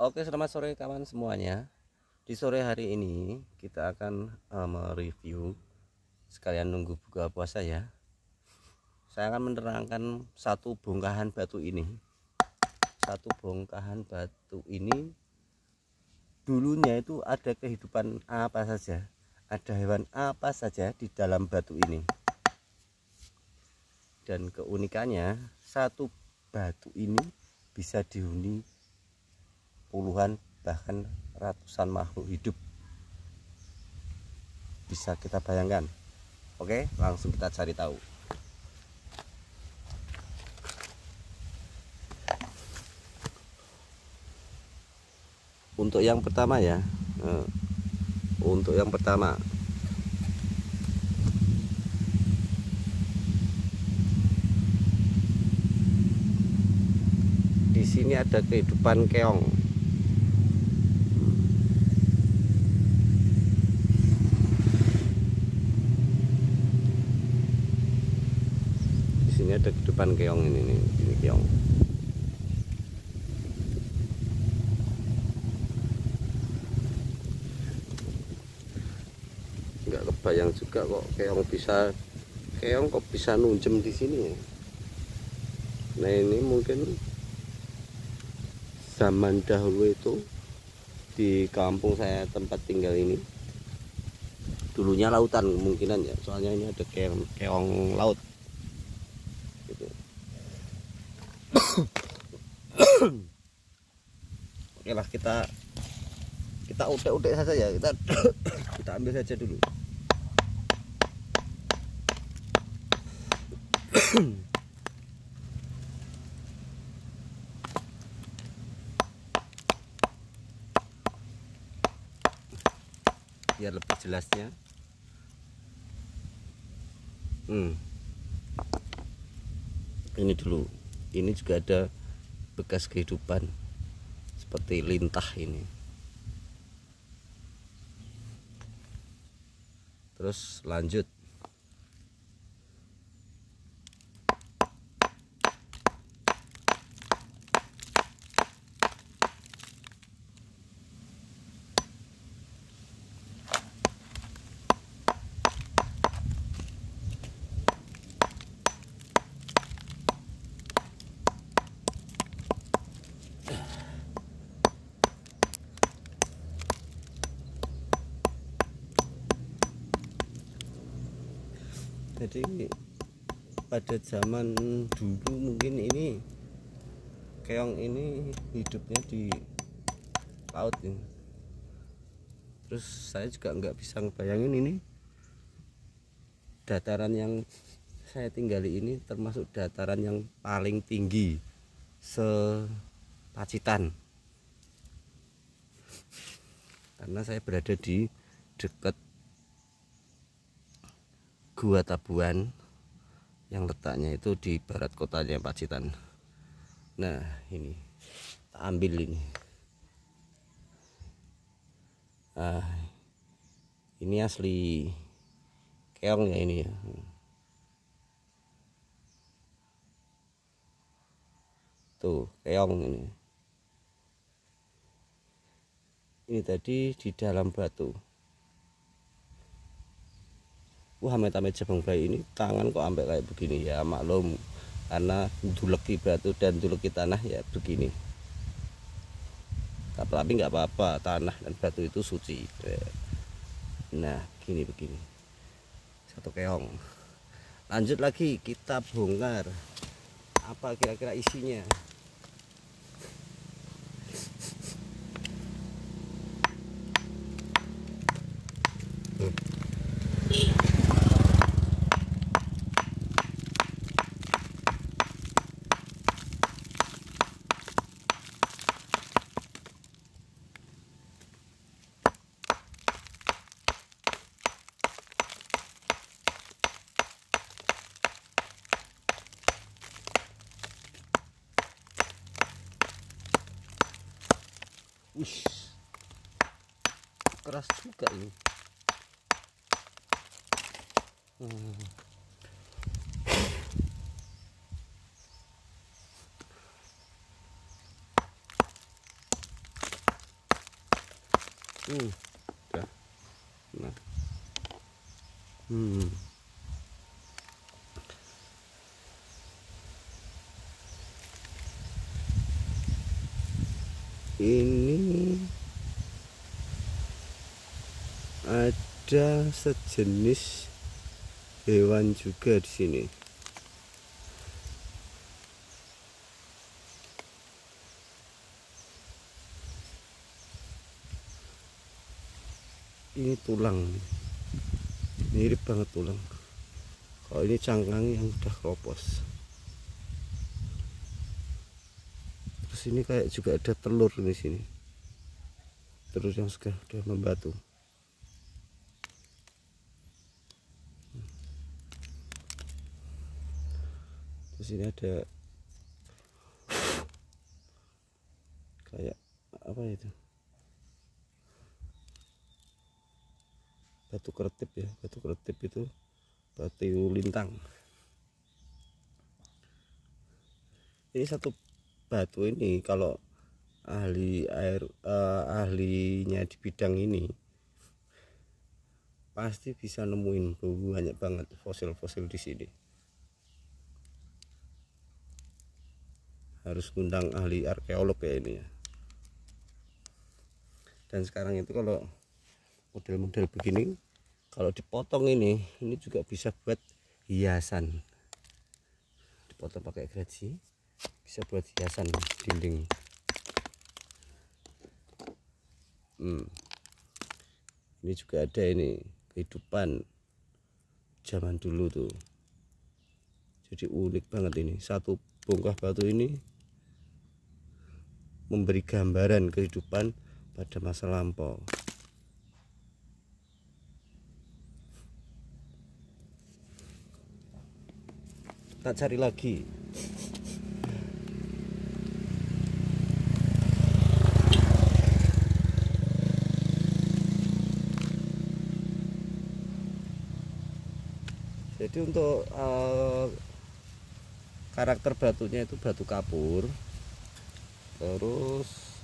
Oke, selamat sore kawan semuanya. Di sore hari ini kita akan uh, mereview sekalian nunggu buka puasa ya. Saya akan menerangkan satu bongkahan batu ini. Satu bongkahan batu ini dulunya itu ada kehidupan apa saja, ada hewan apa saja di dalam batu ini. Dan keunikannya satu batu ini bisa dihuni puluhan bahkan ratusan makhluk hidup. Bisa kita bayangkan? Oke langsung kita cari tahu. Untuk yang pertama ya eh, untuk yang pertama. Di sini ada kehidupan keong ada kehidupan keong ini nih ini keong. Nggak kebayang juga kok keong bisa keong kok bisa nunjem di sini ya? Nah ini mungkin zaman dahulu itu di kampung saya tempat tinggal ini dulunya lautan kemungkinan ya soalnya ini ada keong, keong laut oke lah kita kita utek-utek saja ya. Kita kita ambil saja dulu. Biar lebih jelasnya. Hmm. ini dulu. Ini juga ada bekas kehidupan seperti lintah ini. Terus lanjut jadi pada zaman dulu mungkin ini keong ini hidupnya di laut ini. Terus saya juga nggak bisa ngebayangin ini dataran yang saya tinggali ini termasuk dataran yang paling tinggi se Pacitan karena saya berada di dekat Gua Tabuan yang letaknya itu di barat kotanya Pacitan. Nah, ini ambil ini. Ah, ini asli keong ya ini ya. Tuh, keong ini. Ini tadi di dalam batu wah amit-amit jabang bayi ini tangan kok sampai kayak begini? Ya maklum karena duleki batu dan duleki tanah ya begini. Tapi nggak apa-apa tanah dan batu itu suci. Nah gini begini. Satu keong. Lanjut lagi kita bongkar. Apa kira-kira isinya cậy ừ. Ừ. Đó. Ừ. ada sejenis hewan juga di sini. Ini tulang. Mirip banget tulang. Kalau ini cangkang yang udah keropos terus ini kayak juga ada telur di sini. Terus yang sudah sudah membatu terus ini ada kayak apa itu? Batu keretip ya batu keretip itu batu lintang. Ini satu batu ini kalau ahli air uh, ahlinya di bidang ini pasti bisa nemuin banyak banget fosil-fosil di sini harus undang ahli arkeolog ya ini ya. Dan sekarang itu kalau model-model begini kalau dipotong ini ini juga bisa buat hiasan. Dipotong pakai gergaji bisa buat hiasan dinding. Hmm. ini juga ada ini kehidupan zaman dulu tuh. Jadi unik banget ini. Satu bongkah batu ini memberi gambaran kehidupan pada masa lampau. Tak cari lagi. Jadi untuk uh, karakter batunya itu batu kapur terus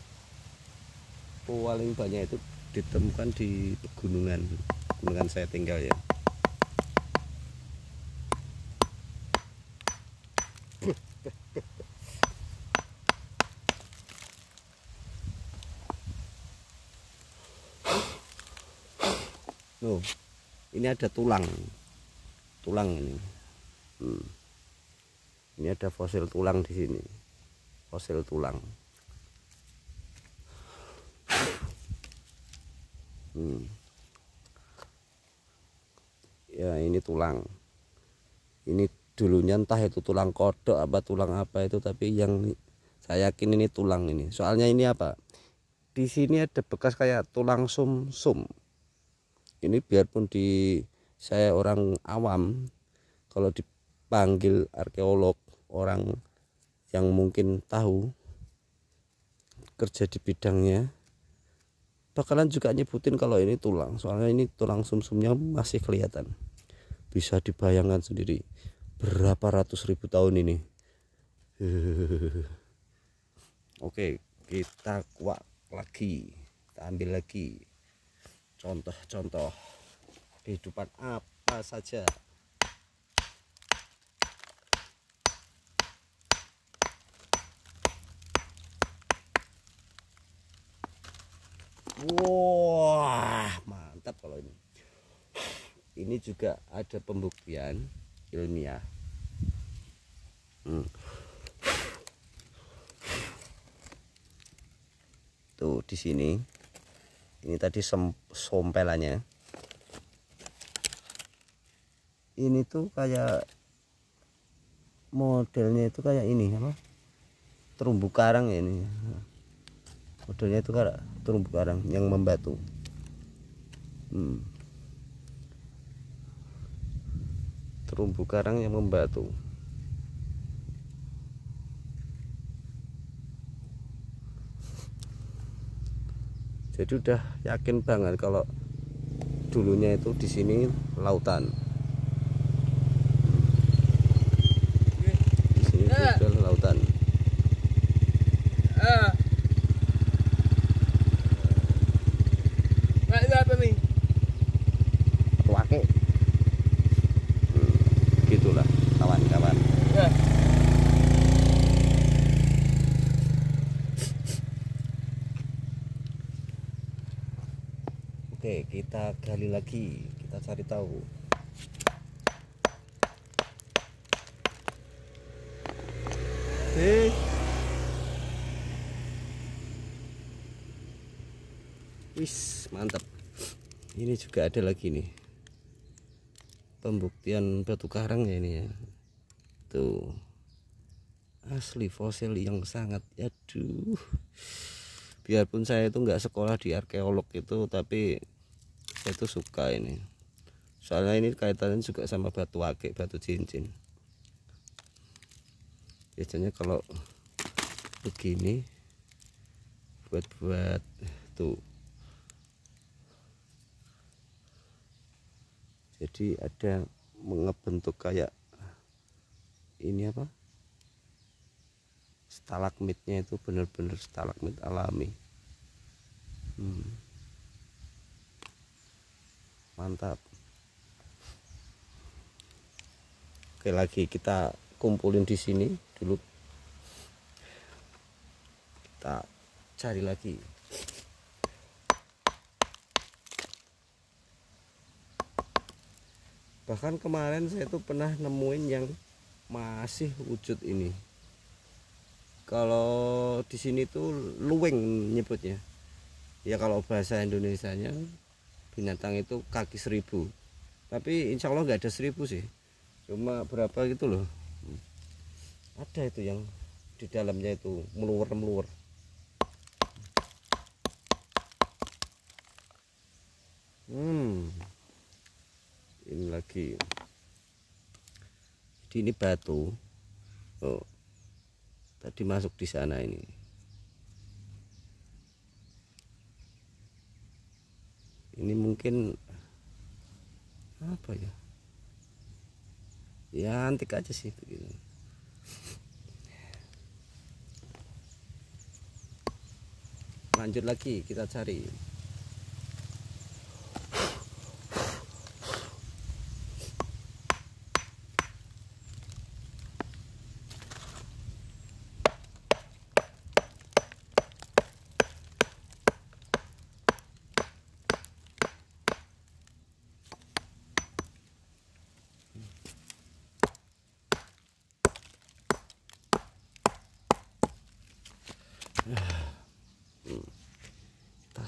paling banyak itu ditemukan di pegunungan pegunungan saya tinggal ya ini ada tulang. Tulang ini. Hmm. Ini ada fosil tulang di sini. Fosil tulang. Hmm. Ya, ini tulang. Ini dulunya entah itu tulang kodok apa tulang apa itu tapi yang saya yakin ini tulang ini soalnya ini apa di sini ada bekas kayak tulang sum sum ini biarpun di saya orang awam kalau dipanggil arkeolog orang yang mungkin tahu kerja di bidangnya bakalan juga nyebutin kalau ini tulang. Soalnya ini tulang sumsumnya masih kelihatan. Bisa dibayangkan sendiri. Berapa ratus ribu tahun ini? Oke kita kuat lagi. Kita ambil lagi contoh-contoh kehidupan apa saja wah mantap kalau ini. Ini juga ada pembuktian ilmiah. Hmm. tuh di sini. Ini tadi sompelannya. Ini tuh kayak modelnya itu kayak ini apa? Terumbu karang ya ini modelnya itu kayak terumbu karang yang membatu. Hmm. terumbu karang yang membatu. Jadi udah yakin banget kalau dulunya itu di sini lautan di sini itu lautan oke gali lagi. Kita cari tahu. Eh. Wis mantap ini juga ada lagi nih. Pembuktian batu karang ya ini ya. Tuh. Asli fosil yang sangat aduh. Biarpun saya itu nggak sekolah di arkeolog itu tapi saya itu suka ini. Soalnya ini kaitannya juga sama batu akik batu cincin. Biasanya kalau begini buat-buat tuh. Jadi ada mengebentuk kayak ini apa? Stalagmitnya itu benar-benar stalagmit alami. Hmm. Mantap. Oke lagi kita kumpulin di sini dulu. Kita cari lagi. Bahkan kemarin saya tuh pernah nemuin yang masih wujud ini. Kalau di sini tuh luweng nyebutnya. Ya kalau bahasa Indonesia nya binatang itu kaki seribu. Tapi insya Allah nggak ada seribu sih. Cuma berapa gitu loh. Ada itu yang di dalamnya itu meluar meluar hmm. Ini lagi. Jadi ini batu. Oh tadi masuk di sana ini ini mungkin apa ya? Ya antik aja sih begitu. Lanjut lagi kita cari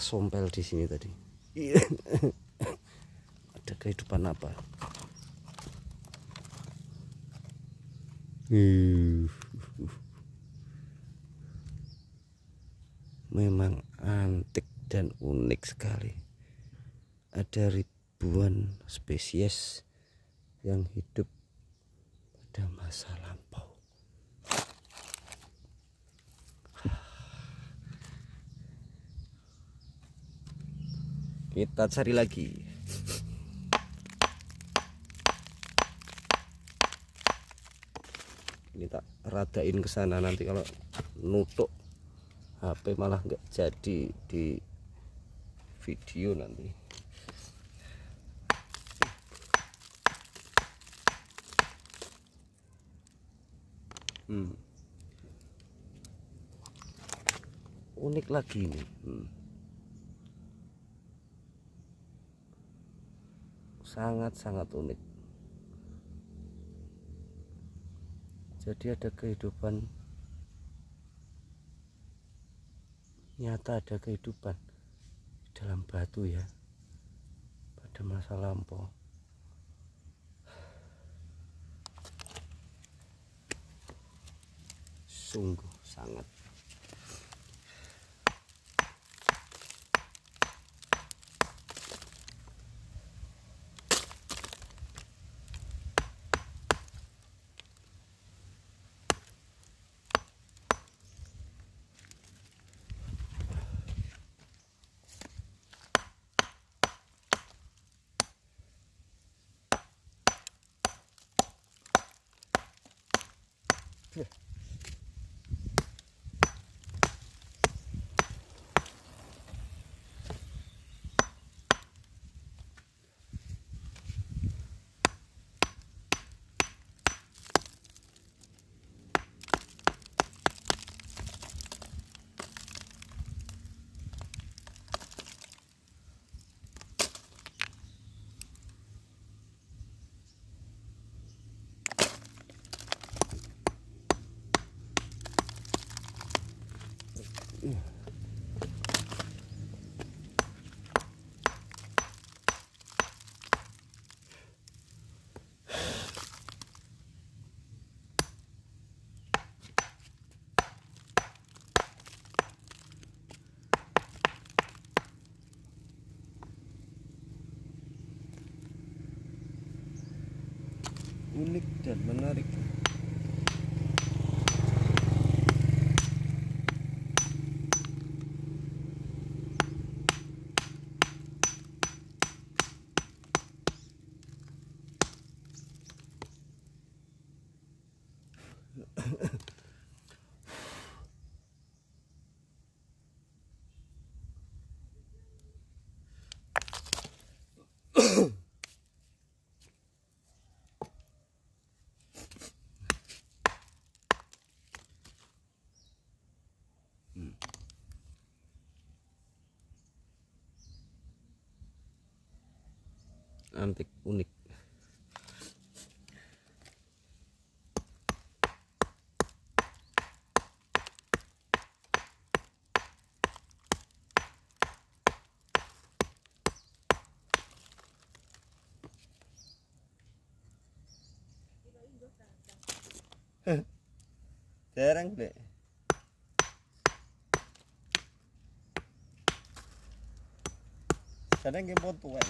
sompel di sini tadi. Ada kehidupan apa? Memang antik dan unik sekali. Ada ribuan spesies yang hidup pada masa lampau kita cari lagi ini tak radain ke sana nanti kalau nutuk HP malah nggak jadi di video nanti hmm. unik lagi nih hmm. Sangat-sangat unik. Jadi ada kehidupan nyata ada kehidupan di dalam batu ya pada masa lampau. Sungguh sangat Yeah. Unik dan menarik antik unik. Jarang deh kadang kayak potuan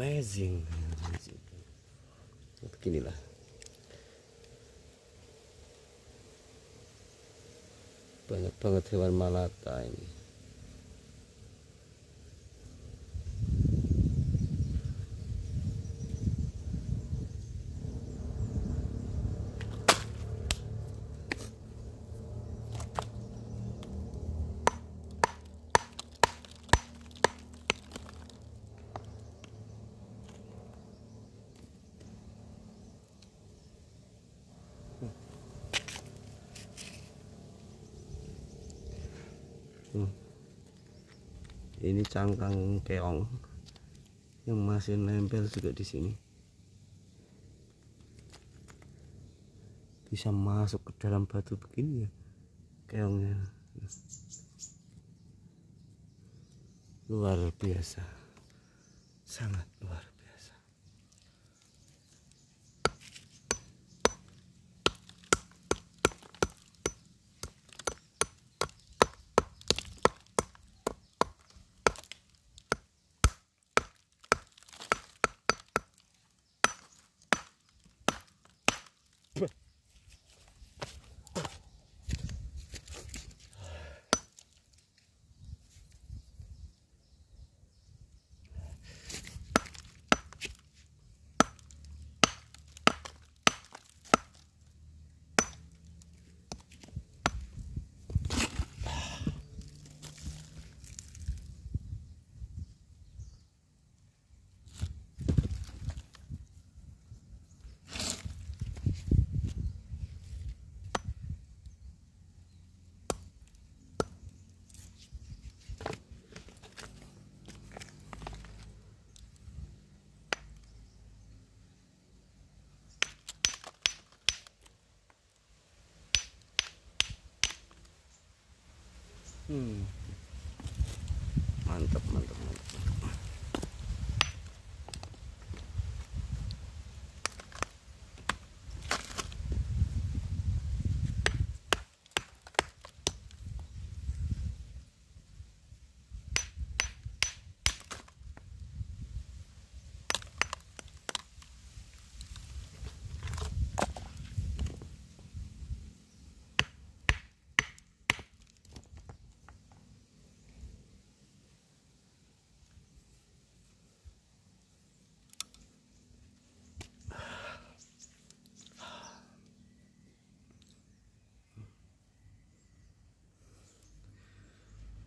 Amazing. Beginilah. Banyak banget hewan malata ini. Hmm. Ini cangkang keong yang masih nempel juga di sini. Bisa masuk ke dalam batu begini ya keongnya. Luar biasa. Sangat luar Hmm.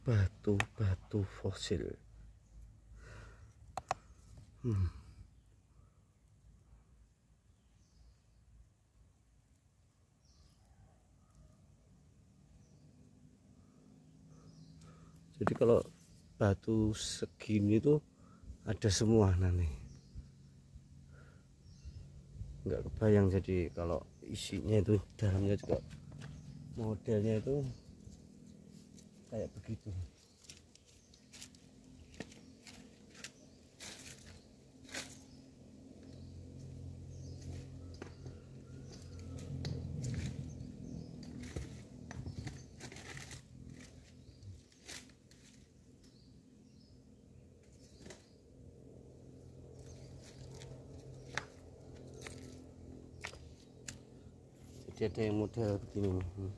Batu-batu fosil hmm. jadi kalau batu segini tuh ada semua nanti nggak kebayang jadi kalau isinya itu dalamnya juga modelnya itu kayak begitu. Jadi ada yang model begini nih hmm.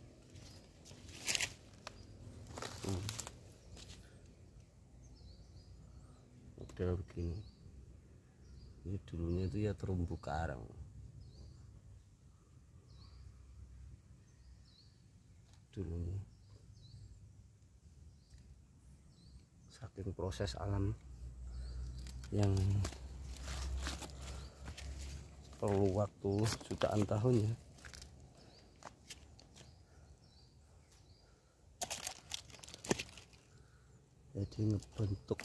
Hmm. model begini ini dulunya itu ya terumbu karang. Dulunya saking proses alam yang perlu waktu jutaan tahun ya. Jadi ngebentuk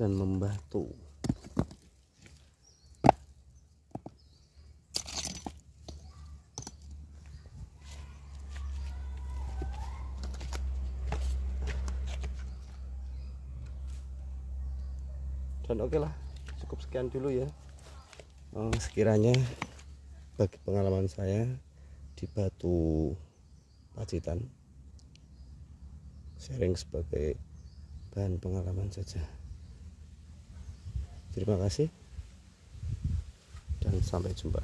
dan membatu dan oke okay lah cukup sekian dulu ya. Oh, sekiranya bagi pengalaman saya di batu pacitan sharing sebagai bahan pengalaman saja terima kasih. Dan sampai jumpa